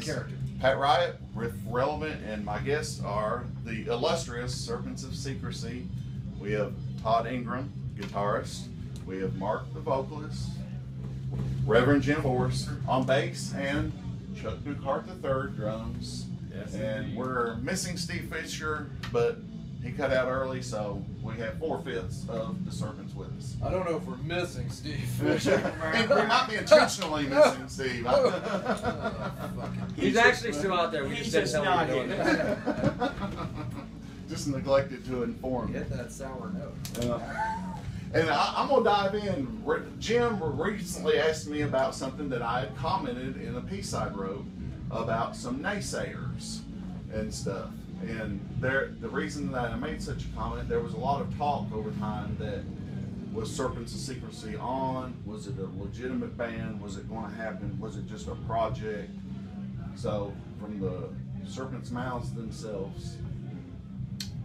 This Stay in is character. Pat Riot with Relevant, and my guests are the illustrious Serpents of Secrecy. We have Todd Ingram, guitarist. We have Mark, the vocalist. Reverend Jim Forrest on bass, and Chuck Dukehart III drums. Yes, and indeed. we're missing Steve Fisher, but he cut out early, so we have four fifths of the Serpents with us. I don't know if we're missing Steve we might be intentionally missing Steve. Oh, fucking- He's actually still out there. We He's just didn't just tell not him here. doing it. Just neglected to inform. Hit that sour note. Uh, and I, I'm gonna dive in. Re- Jim recently asked me about something that I had commented in a piece I wrote about some naysayers and stuff. And there, the reason that I made such a comment, there was a lot of talk over time that was Serpents of Secrecy on? Was it a legitimate band? Was it going to happen? Was it just a project? So, from the Serpents' mouths themselves,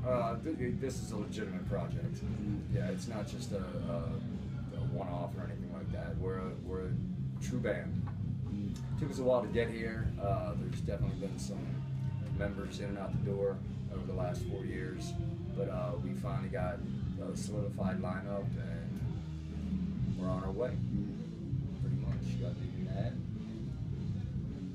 Uh, th- th- this is a legitimate project. Yeah, it's not just a, a, a one-off or anything like that. We're a, we're a true band. Took us a while to get here. Uh, there's definitely been some members in and out the door over the last four years, but uh, we finally got a solidified lineup and we're on our way. Pretty much. Got anything to add?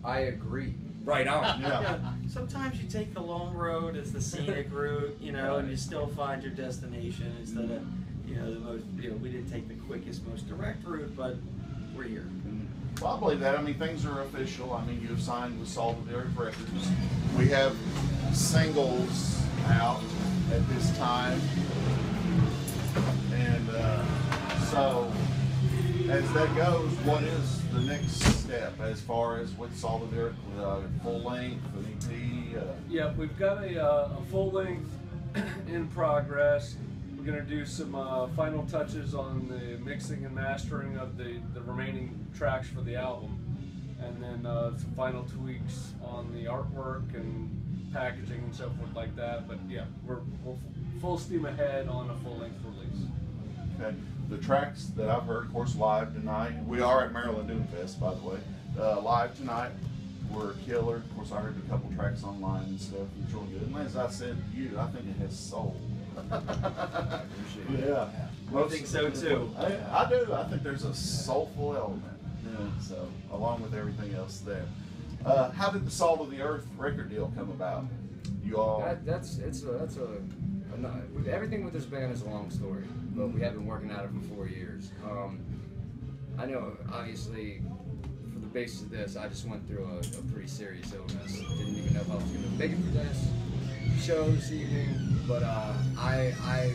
I agree. Right on. Yeah. Yeah, sometimes you take the long road as the scenic route, you know, and you still find your destination instead of, you know, the most, you know, we didn't take the quickest, most direct route, but we're here. Well, I believe that. I mean, things are official. I mean, you've signed with Salt of Records. We have singles out at this time. And uh, so, as that goes, what is the next step as far as with Salt of uh, full length, an EP? Uh, Yeah, we've got a, uh, a full length in progress. We're gonna do some uh, final touches on the mixing and mastering of the, the remaining tracks for the album, and then uh, some final tweaks on the artwork and packaging and so forth like that. But yeah, we're, we're full steam ahead on a full length release. Okay. The tracks that I've heard, of course, live tonight. We are at Maryland Doomfest, by the way. Uh, live tonight were killer. Of course, I heard a couple tracks online and stuff. It's really good. And as I said to you, I think it has soul. Yeah. I think so, too. I, I do. I think there's a soulful element. Yeah. So, along with everything else there. Uh, how did the Salt of the Earth record deal come about? You all. That, that's it's a that's a, a no- with- everything with this band is a long story, but we have been working at it for four years. Um, I know, obviously, for the basis of this, I just went through a, a pretty serious illness. Didn't even know if I was going to make it for this show this evening, but uh, I I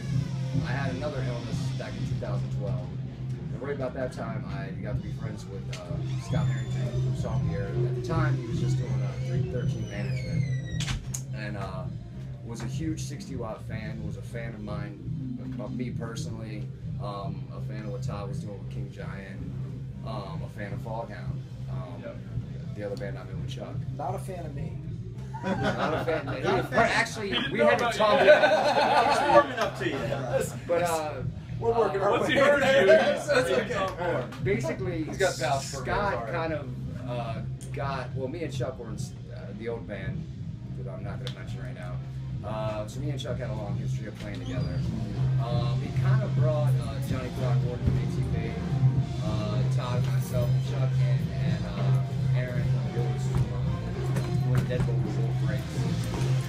I had another illness back in 2012. And right about that time, I got to be friends with uh, Scott Harrington from Salt of the At the time, he was just doing a 313 management and uh, was a huge 60 watt fan. Was a fan of mine, of me personally. Um, a fan of what Todd was doing with King Giant. Um, a fan of Foghound. Um, Yep. The other band I'm in with Chuck. Not a fan of me. Not a fan. he- or actually, we had to talk about It's warming up to you. But uh, We're working our Once way. he heard you, That's he's- okay. basically, He's got vouch Scott it's all right. kind of uh, got well. Me and Chuck were in uh, the old band that I'm not going to mention right now. Uh, so me and Chuck had a long history of playing together. Um, he kind of brought uh, Johnny Throckmorton from ATP, uh, Todd, myself, and Chuck, and, and uh, Aaron Lewis from uh, Dead Bull Wolf.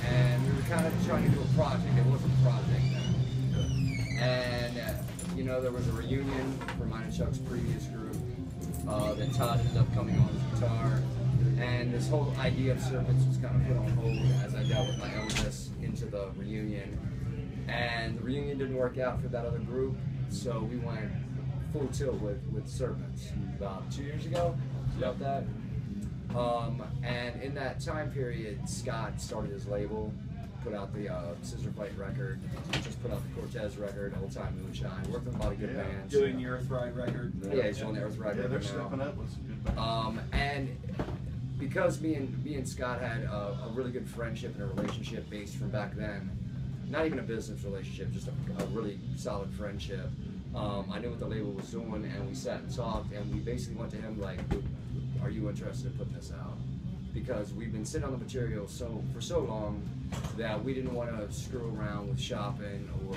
And we were kind of trying to do a project. It was a project then. And, uh, you know, there was a reunion for mine and Chuck's previous group. Uh, then Todd ended up coming on his guitar. And this whole idea of Serpents was kind of put on hold as I dealt with my illness into the reunion. And the reunion didn't work out for that other group. So we went full tilt with, with Serpents about two years ago. About that. Um, and in that time period, Scott started his label, put out the uh, Scissorfight record, just put out the Cortez record, Old Time Moonshine, worked with a lot of good Yeah. bands. Doing the Earthride record. yeah, he's doing the Earthride yeah, they're stepping now. up with some good bands. Um, and because me and me and Scott had a, a really good friendship and a relationship based from back then, not even a business relationship, just a, a really solid friendship. Um, I knew what the label was doing, and we sat and talked, and we basically went to him like, "Are you interested in putting this out?" because we've been sitting on the material so for so long that we didn't want to screw around with shopping or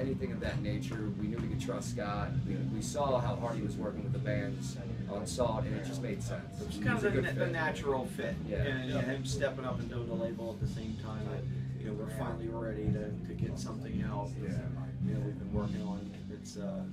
anything of that nature. We knew we could trust Scott. We, we saw how hard he was working with the bands on Salt, and it just made sense. It's It kind was of a the, good the natural fit, Yeah. and you know, him stepping up and doing the label at the same time. That, you know, we're finally ready to, to get something out. Yeah. You know, we've been working on. It's uh,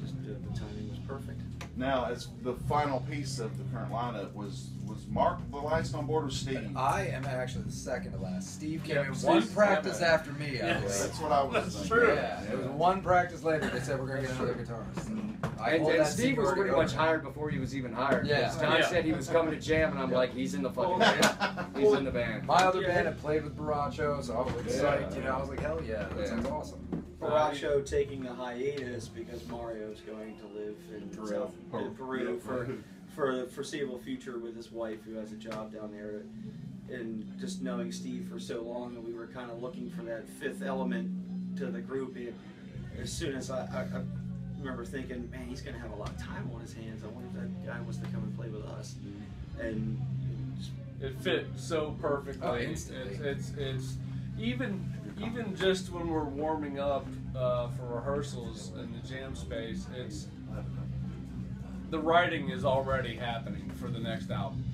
just the, the timing was perfect. Now, as the final piece of the current lineup was was Mark the last on board with Steve. I am actually the second to last. Steve came Yeah, in one practice second. after me. I Yes. believe. That's what I was. That's thinking. true. Yeah, it was one practice later. They said we're gonna get another guitarist. Mm-hmm. I And, hold and that Steve was pretty much hired before he was even hired. Yeah. because Tom Yeah. said he was coming to jam, and I'm like, he's in the fucking band. He's in the band. My other Yeah. band had played with Borracho, so I was excited. You know, I was like, hell yeah, that Yeah. sounds awesome. Borracho taking the hiatus because Mario's going to live in Peru. South oh, in Peru Yeah, for Peru. for the foreseeable future with his wife who has a job down there. And just knowing Steve for so long, and we were kind of looking for that fifth element to the group. And as soon as I, I, I remember thinking, man, he's going to have a lot of time on his hands. I wonder if that guy wants to come and play with us. And It fit so perfectly. Oh, instantly. It's, it's it's even even just when we're warming up uh, for rehearsals in the jam space, it's the writing is already happening for the next album.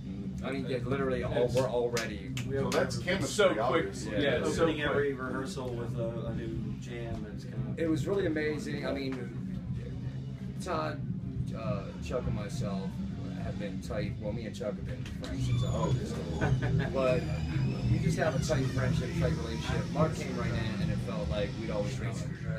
I mean, yeah, literally, all, we're already. we So have that's chemistry. So quick, obviously. yeah, Yeah. so opening quick. every rehearsal with a, a new jam. It's kind of It was really amazing. I mean, Todd, uh, Chuck, and myself have been tight. Well, me and Chuck have been friends since elementary school. But we just have a tight friendship, tight relationship. Mark came right in, and it felt like we'd always been.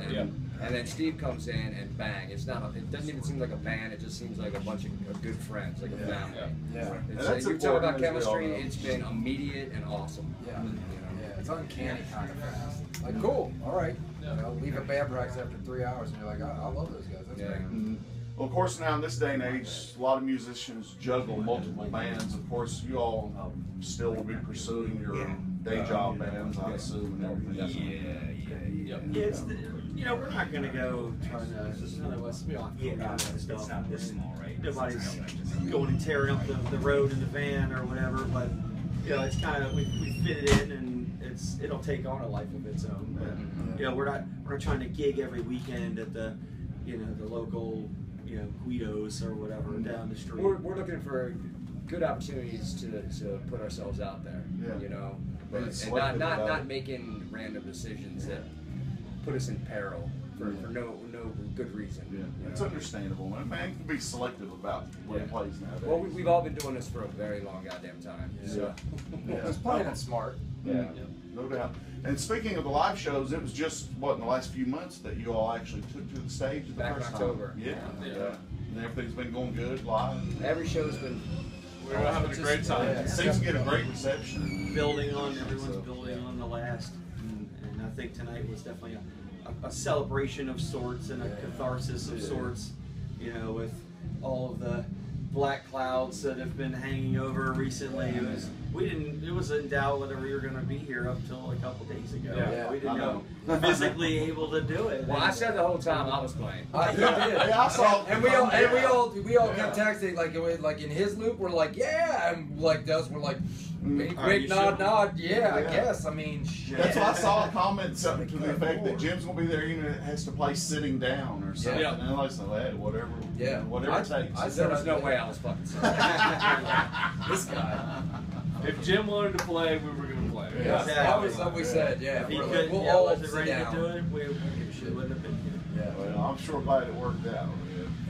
And, Yeah. and then Steve comes in, and bang! It's not. A, it doesn't even seem like a band. It just seems like a bunch of, of good friends, like a Yeah. family. Yeah. It's, And uh, that's you talk about important, as we all chemistry. It's been immediate and awesome. Yeah. You know? Yeah, it's uncanny kind of fast. Like, cool, all right. You know, leave a band practice after three hours, and you're like, I, I love those guys. That's Yeah. great. Mhm. Well, of course, now in this day and age, a lot of musicians juggle multiple bands. Of course, you all um, still will be pursuing your day job bands, I assume, and everything. Yep. Yeah, it's the, you know, we're not gonna go trying to, none of us, we don't get out of stuff. Nobody's going and tearing up the, the road in the van or whatever, but, you know, it's kind of, we, we fit it in and it's, it'll take on a life of its own. But, you know, we're not, we're not trying to gig every weekend at the, you know, the local, you know, Guidos or whatever mm-hmm. down the street. We're, we're looking for good opportunities to, to put ourselves out there. Yeah. You know, but, and not not not making random decisions that put us in peril for, for no no good reason. Yeah, you it's know? understandable. And a man can be selective about what he Yeah. plays nowadays. Well, we, we've all been doing this for a very long goddamn time. Yeah. So, Yeah. It's playing it smart. yeah. No doubt. And speaking of the live shows, it was just what in the last few months that you all actually took to the stage the Back in first October. time. Yeah. Yeah. yeah. And everything's been going good live. Every show's been. We're having a great time. Yeah. It seems to get a great reception. building on everyone's So, building yeah. on the last and, and I think tonight was definitely a, a, a celebration of sorts and a Yeah. catharsis of Yeah. sorts you know with all of the black clouds that have been hanging over recently it was we didn't it was in doubt whether we were going to be here up till a couple days ago Yeah. yeah we didn't know. know physically able to do it Well, I said the whole time I was playing. Uh, he did. Yeah, I saw- and we all and we all we all Yeah. kept texting like it was- like in his loop we're like yeah and like Does we're like Mm, wink Are wink you nod sure? nod yeah, I guess I mean shit. That's why I saw a comment something to the effect that. Jim's gonna be there even if it has to play sitting down or something. Yeah. And I was like, hey, whatever. Yeah. Whatever it takes. I there said was no way I was fucking saying. this guy. If Jim wanted to play, we were gonna play. Yeah, Exactly. that was what we said. Yeah, if he we're could like, we'll yeah, all wasn't sit ready down. to do it we, we wouldn't have been here Yeah, Well, I'm sure glad it worked out.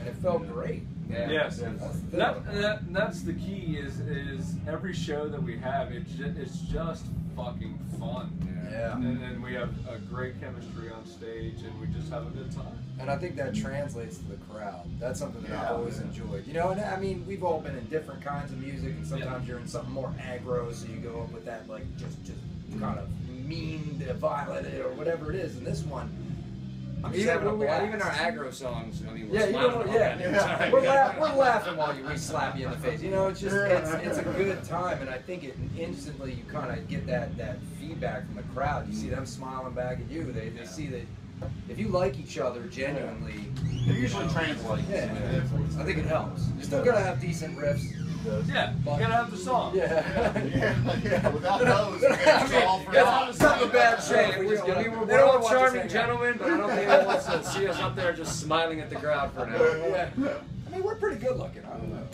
and it felt great. Yeah. Yes. Yeah. That's the that, that, that's the key is is every show that we have it's just, it's just fucking fun. Yeah. And then we have a great chemistry on stage and we just have a good time. And I think that translates to the crowd. That's something that Yeah. I've always enjoyed. You know, and I mean, we've all been in different kinds of music, and sometimes you're in something more aggro, so you go up with that like just just kind of mean, violent, or whatever it is. And this one, I'm just Even, having a we- even our aggro songs, I mean, we're Yeah, yeah, yeah. We're, laugh, we're laughing while you, we slap you in the face. You know, it's just it's, it's a good time, and I think it instantly you kind of get that that feedback from the crowd. You see them smiling back at you. They they see that if you like each other genuinely, It usually translates. yeah, I think it helps. You're still gotta have decent riffs. Because Yeah, you gotta have the song. Yeah. yeah, yeah, without those, I it's all mean, for it's, naught. not a bad shape. We We, just get we up- were, they we're all charming gentlemen, but I don't think anyone wants to see us up there just smiling at the crowd for now. yeah. I mean, we're pretty good looking. I don't know.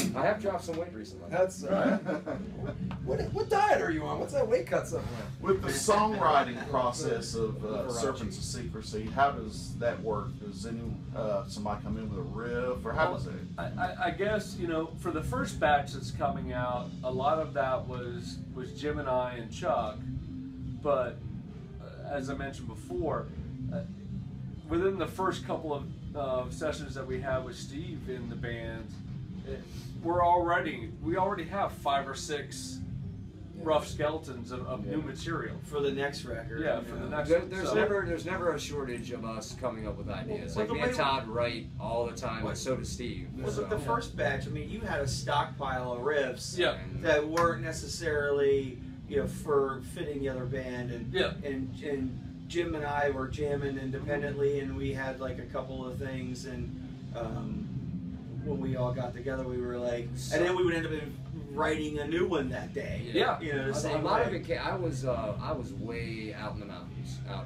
I have dropped some weight recently. That's uh, what, what diet are you on? What's that weight cut supplement? With the songwriting process of uh, Serpents of Secrecy, how does that work? Does any uh, somebody come in with a riff, or how does it? I, I, I guess you know for the first batch that's coming out, a lot of that was was Jim and I and Chuck, but uh, as I mentioned before, uh, within the first couple of uh, sessions that we had with Steve in the band, it, we're already we already have five or six rough skeletons of, of new material. for the next record. Yeah, for know. the next There, there's So- never there's never a shortage of us coming up with ideas. Well, like me and Todd write all the time, Well, but so does Steve. Well, so. the, the first batch, I mean, you had a stockpile of riffs Yeah. that weren't necessarily, you know, for fitting the other band, and Yeah. and and Jim and I were jamming independently, and we had like a couple of things, and um, when we all got together, we were like, and then we would end up in writing a new one that day. Yeah. you know, the A- same a lot way. of it. Came, I was uh, I was way out in the mountains, out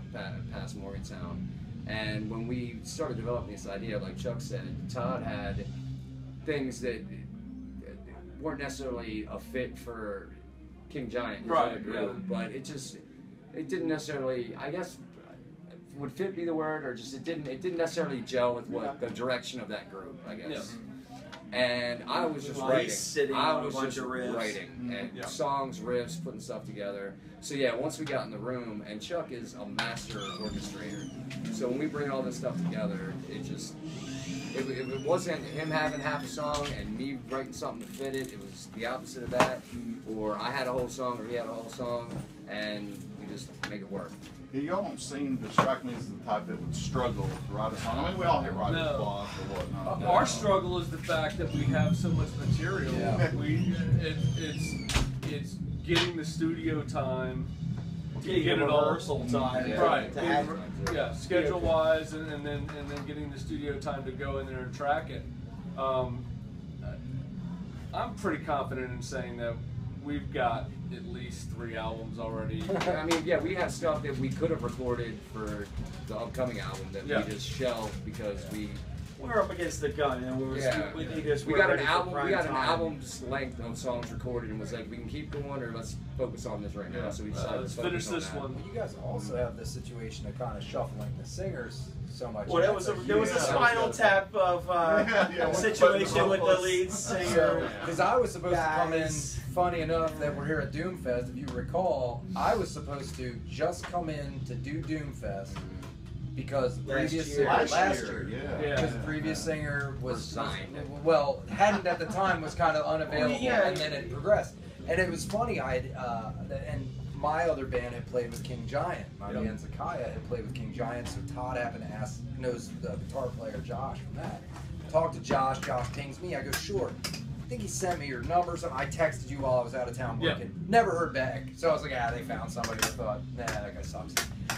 past Morgantown, and when we started developing this idea, like Chuck said, Todd had things that weren't necessarily a fit for King Giant, Right, group, yeah. but it just it didn't necessarily. I guess would fit be the word, or just it didn't it didn't necessarily gel with what the direction of that group. I guess. And I was just writing. sitting I on a was bunch just of riffs. writing mm-hmm. and Yeah. songs, riffs, putting stuff together. So yeah, once we got in the room, and Chuck is a master orchestrator. So when we bring all this stuff together, it just if, if it wasn't him having half a song and me writing something to fit it, it was the opposite of that. Mm-hmm. Or I had a whole song, or he had a whole song, and we just make it work. Yeah, y'all don't seem to strike me as the type that would struggle to write a song. I mean, we all hit writer's No. block or whatnot. Uh, Our struggle is the fact that we have so much material. Yeah. We it, it's it's getting the studio time, Getting get a it all- rehearsal time, Yeah. right? To have, Yeah, schedule wise, and, and then and then getting the studio time to go in there and track it. Um, I'm pretty confident in saying that we've got at least three albums already. I mean, yeah, we have stuff that we could have recorded for the upcoming album that Yeah. we just shelved because we we're up against the gun, and we were Yeah. we, we just we were got an album. We prime got an time. album's length of songs recorded, and was like, we can keep going, or let's focus on this right now. So we Uh, let's to focus finish on this that. one. You guys also have the situation of kind of shuffling the singers so much. Well, that was a, there was a Yeah. spinal tap of uh, Yeah, yeah. situation with the Vocals. lead singer. Because I was supposed to come in, funny enough, that we're here at Doomfest. If you recall, I was supposed to just come in to do Doomfest because the Last previous year. singer Last, last year, year, yeah. Yeah. because the previous singer was Resigned. well hadn't at the time was kind of unavailable, Yeah. and then it progressed. And it was funny. I had, uh, and my other band had played with King Giant. My Yep. band Zakaya had played with King Giant. So Todd happened to ask knows the guitar player Josh from that. Talked to Josh. Josh pings me. I go sure. I think he sent me your numbers. and I texted you while I was out of town Yeah. working. Never heard back. So I was like, ah, they found somebody. I thought, nah, that guy sucks.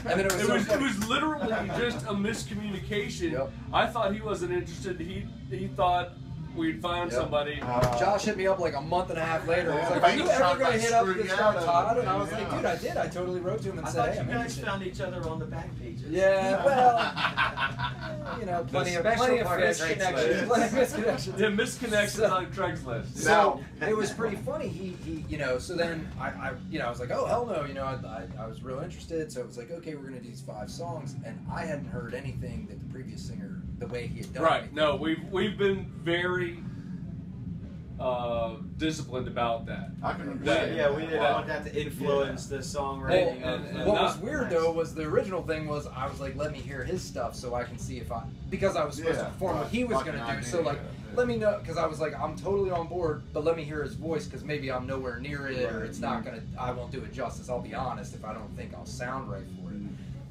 And then it was, It so was, it was literally just a miscommunication. Yep. I thought he wasn't interested. He he thought we'd find Yep. somebody. Uh, Josh hit me up like a month and a half later. He was like, "Are you ever gonna hit up this guy Todd?" And I was like, "Dude, I did. I totally wrote to him and I said, thought hey, you I'm guys found each other on the back pages. Yeah, well, you know, plenty of special plenty of part of fish Craigslist. connections. Plenty of fish connections. The misconnections So- on Craigslist. So it was pretty funny. He, he, you know. So then I, I, you know, I was like, oh hell no, you know, I, I, I was real interested. So it was like, okay, we're gonna do these five songs, and I hadn't heard anything that the previous singer, the way he had done. Right. anything. No, we've we've been very uh, disciplined about that. I can Yeah, understand. yeah, we didn't Wow. want that to influence the Well, songwriting. and- and what not- was weird though was the original thing was I was like, let me hear his stuff so I can see if I because I was supposed Yeah, to perform what he was gonna do. So like, yeah. let me know because I was like, I'm totally on board, but let me hear his voice because maybe I'm nowhere near it or it's not gonna. I won't do it justice. I'll be honest if I don't think I'll sound right for it.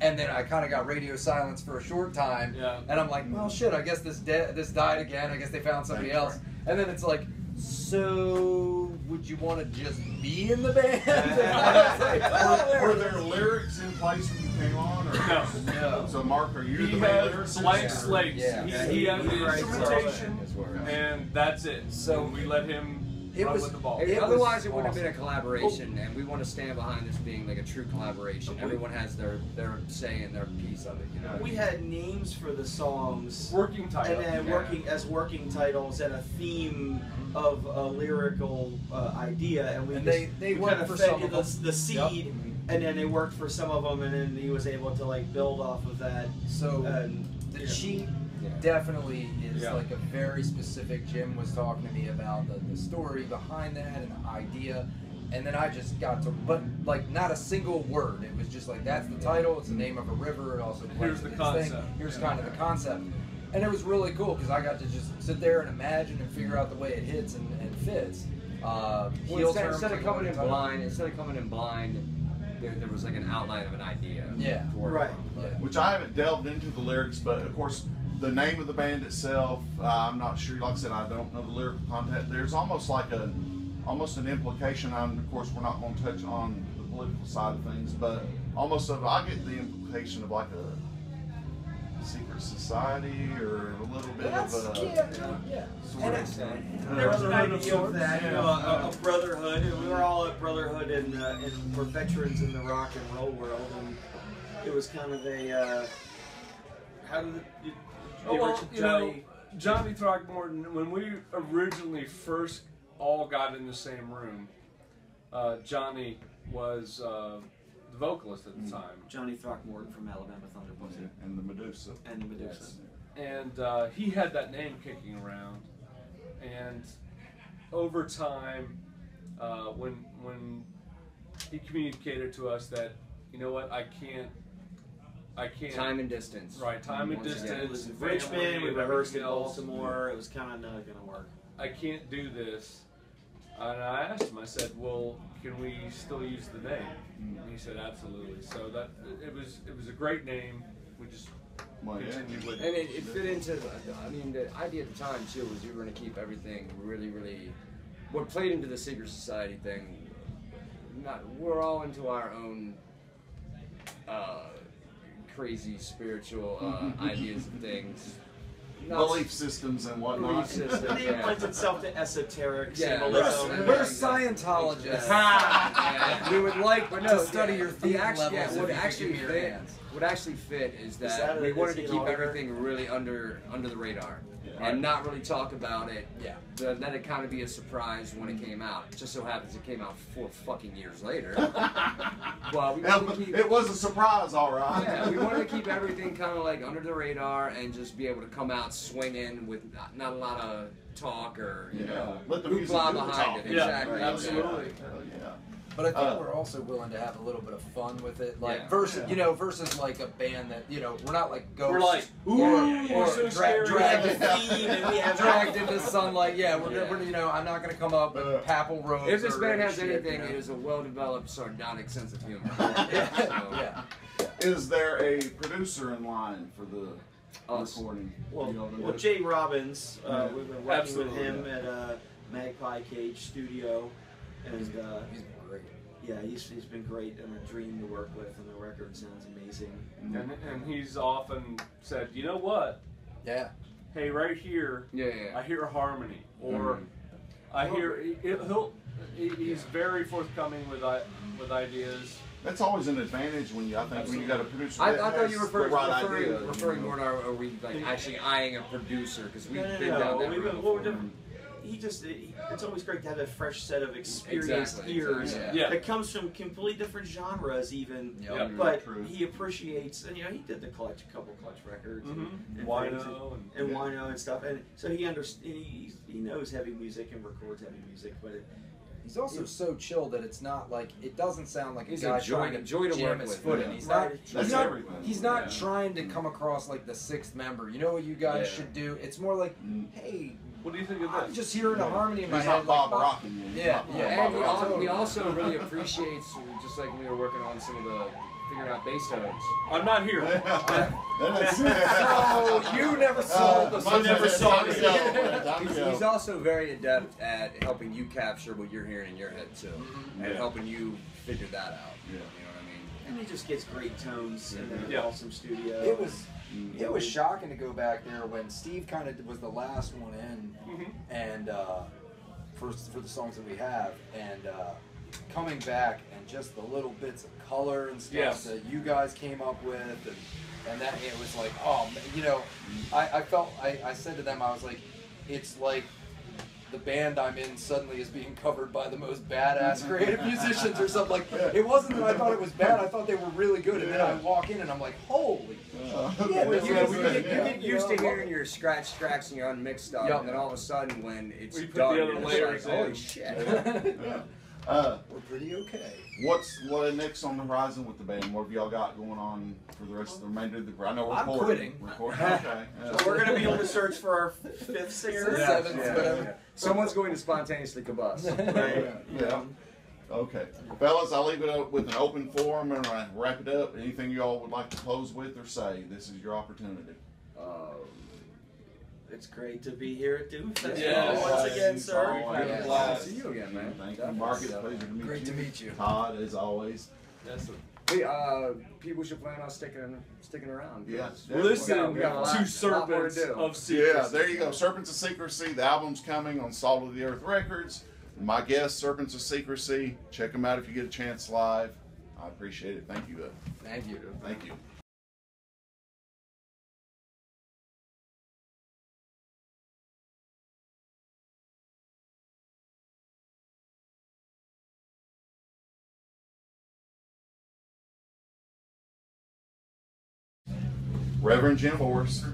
And then I kind of got radio silence for a short time, Yeah. and I'm like, well, shit. I guess this de- this died again. I guess they found somebody Thanks, else. And then it's like, so would you want to just be in the band? Like, "Oh, Were, were there there it is." lyrics in place when you came on? Or No. No. So Mark, are you He the main had lyricist? blank Yeah. slates. Yeah. He, Yeah, he had he the instrumentation, his work. and that's it. So- So we let him It was- the ball. It otherwise, was it wouldn't have been a awesome. collaboration, and we want to stand behind this being like a true collaboration. Everyone has their their say and their piece of it, you know. We had names for the songs, Working title. and then Yeah. working as working titles and a theme of a lyrical uh, idea, and we And just, they- they we worked kind for of fed you the, the seed, and then they worked for some of them, and then he was able to like build off of that. So And the yeah. cheat Yeah. definitely is Yeah. like a very specific. Jim was talking to me about the, the story behind that and the idea, and then I just got to, but like not a single word. It was just like that's the title. It's the name of a river. It also Here's the concept. Thing. Here's Yeah. kind of the concept, and it was really cool because I got to just sit there and imagine and figure out the way it hits and, and fits. Uh, Well, instead, instead of coming in title. blind, instead of coming in blind, there, there was like an outline of an idea. Yeah. to Right. on. Yeah. Which I haven't delved into the lyrics, but of course, the name of the band itself, uh, I'm not sure. Like I said, I don't know the lyrical content. There's almost like a, almost an implication. On, of course, we're not going to touch on the political side of things, but almost of I get the implication of like a secret society or a little bit That's, of a yeah, yeah. sort And of. it's- There was an of idea of sorts. that, you know, a, a brotherhood. and We were all a brotherhood, and, uh, and we're veterans in the rock and roll world, and it was kind of a. Uh, how did it, you, Oh, you well, Richard you know, Johnny- Johnny Throckmorton, when we originally first all got in the same room, uh, Johnny was uh, the vocalist at the time. Johnny Throckmorton from Alabama Thunder Pussy and the Medusa. and the Medusa. and uh, he had that name kicking around. And over time, uh, when when he communicated to us that you know what, I can't, I can't. Time and distance. Right, time and Once distance. again. It was in family Richmond. We and rehearsed in everything else. Baltimore. It was kind of not gonna work. I can't do this. And I asked him, I said, well, can we still use the name? And he said, absolutely. So that it was it was a great name. We just Well, yeah. continued with And it, it fit into, the, I mean, the idea at the time too was you were going to keep everything really, really. What played into the secret society thing, not we're all into our own uh, crazy spiritual uh, ideas and things. Not Belief systems and belief whatnot. systems, The name yeah. lends itself to esoteric Yeah, symbolism. right. We're Scientologists. Yeah. We would like But to no, study the- your the theme act- levels yeah, if what you could actually give your fit, hands. What actually fit is that, that we is wanted to keep auditor? everything really under under the radar Yeah. and not really talk about it. Yeah. Th- Let it kind of be a surprise when it came out. It just so happens it came out four fucking years later. well, we wanted to keep. it was a surprise, all right. Yeah, we wanted to keep everything kind of like under the radar and just be able to come out swinging with not, not a lot of talk or you Yeah. know Let the hoopla do behind talking. it. Yeah, Exactly. absolutely. Hell yeah. But I think Uh, we're also willing to have a little bit of fun with it, like Yeah. versus Yeah. you know versus like a band that you know we're not like ghosts. We're like, ooh, or, you're or so dra- scary. We have dragged, a theme and we have dragged into sunlight. Yeah, we're, Yeah. we're you know I'm not gonna come up with Uh, Papal Rose. If this band has shit, anything, you know? it is a well-developed sardonic sense of humor. yeah, yeah. Is there a producer in line for the Us. recording? Well, You know, well, Jay Robbins, uh, we've been working Absolutely. with him at uh, Magpie Cage Studio, and uh, He's great. Yeah, he's, he's been great and a dream to work with, and the record sounds amazing. And, and he's often said, you know what? Yeah. Hey, right here, Yeah, yeah. I hear a harmony, or Mhm. I hear he- he'll. he- He's very forthcoming with with ideas. That's always an advantage when you, I think, when you got a producer. I, that I thought you were referring, right referring, idea, you know. more to are, are we like actually eyeing a producer because we've No, no, been no, down that we've road been- well, we're before. different. He just, he, it's always great to have a fresh set of experienced Exactly, ears exactly. Yeah. that comes from completely different genres, even. Yep. But True. he appreciates, and you know, he did the clutch, a couple clutch records, and, Mm-hmm. and Wino things, and, and Yeah. wino and stuff, and so he understands. He, he knows heavy music and records heavy music, but it, He's also so chill that it's not like it doesn't sound like He's a guy a trying to joy to jam work his with, foot yeah. in. He's Right. not. That's he's not. everything. He's not Yeah. trying to come across like the sixth member. You know what you guys Yeah. should do? It's more like, Mm. hey, what do you think of I'm this? just hearing the harmony in my He's head. not Bob like, rocking you. He's Yeah, not yeah, And he Rock. also, also really appreciate, just like we were working on some of the figuring out bass tones. I'm not here. So you never saw the Uh, never saw time it. to go, man, time to He's, he's also very adept at helping you capture what you're hearing in your head too, and Yeah. helping you figure that out. Yeah. You know what I mean? And he just gets great tones in an Yeah. awesome studio. It was it was shocking to go back there when Steve kind of was the last one in, Mhm. and uh, for for the songs that we have, and uh, coming back and just the little bits of color and stuff Yes. that you guys came up with, and and that it was like, oh, you know, I, I felt I, I said to them, I was like, it's like. The band I'm in suddenly is being covered by the most badass creative musicians or something like. It wasn't that I thought it was bad. I thought they were really good, and then I walk in and I'm like, holy Yeah, Well, but you, you get, you get- you yeah. get used to hearing your scratch tracks and your unmixed stuff, Yep. and then all of a sudden when it's We done, the other you're layers like, holy shit. Yeah. Uh, We're pretty okay. what's what next on the horizon with the band? What have y'all got going on for the rest of the remainder of the? I know we're I'm recording. quitting. Recording. Okay. Yeah. So we're gonna be on the search for our fifth singer. Yeah. Seventh, Yeah, whatever. Yeah. Someone's going to spontaneously combust. Right. Yeah. Okay, fellas, I'll leave it up with an open forum and I wrap it up. Anything you all would like to close with or say? This is your opportunity. Um, It's great to be here at Doom Festival Yes. once again, sir. Always. Had a Yeah. blast. see you again, man. Thank you, Marcus. Pleasure to meet Great you. to meet you. Todd, as always. That's Hey, uh, people should plan on sticking sticking around. Yes. Yeah. Listen we got a lot- to lot more to Serpents of Secrecy. Yeah, there you go. Serpents of Secrecy. The album's coming on Salt of the Earth Records. My guest, Serpents of Secrecy. Check them out if you get a chance live. I appreciate it. Thank you. uh, Thank you. Thank you. Reverend Jim Forrest.